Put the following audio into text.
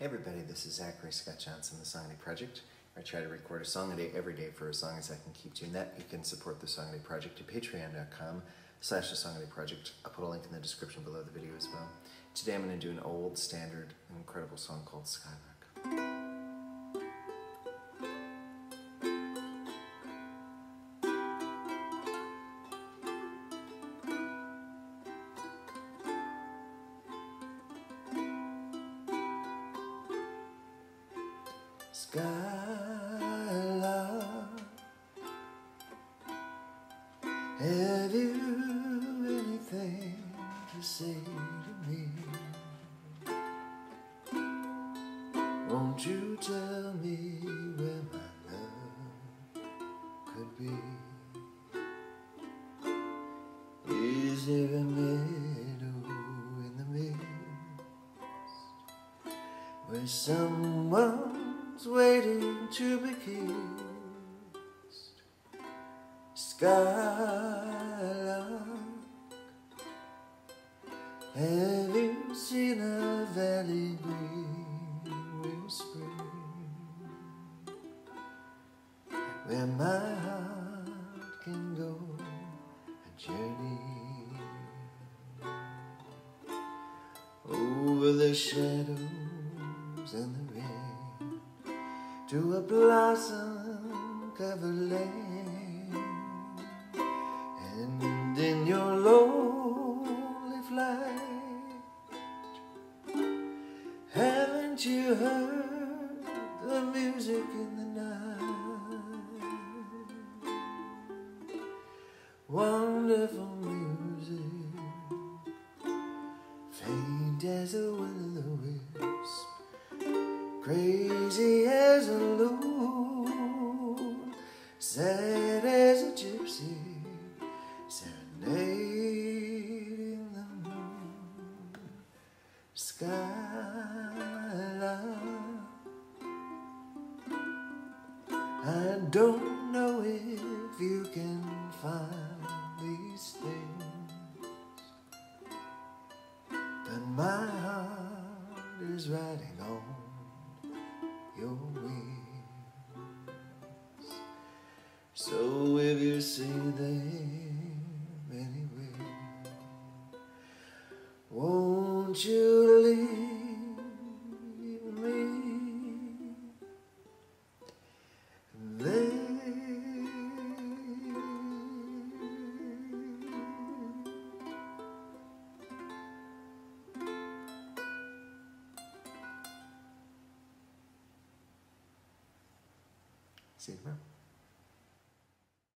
Hey everybody, this is Zachary Scot Johnson, the Song Day Project. I try to record a song a day every day for as long as I can keep doing that. You can support the Song Day Project at patreon.com slash the Song Day Project. I'll put a link in the description below the video as well. Today I'm going to do an old, standard, incredible song called Skylark. Skylark, have you anything to say to me? Won't you tell me where my love could be? Is there a meadow in the mist where waiting to be kissed? Skylark, have you seen a valley green with spring? Where my heart can go a journey over the shadows and the rain to a blossom covered lane and in your lonely flight haven't you heard the music in the night? Wonderful music faint as a will-o'-the-wisp crazy as a loon, sad as a gypsy, serenading the moon. Skylark, I don't know if you can find these things, but my heart is riding won't you leave me there? Tomorrow.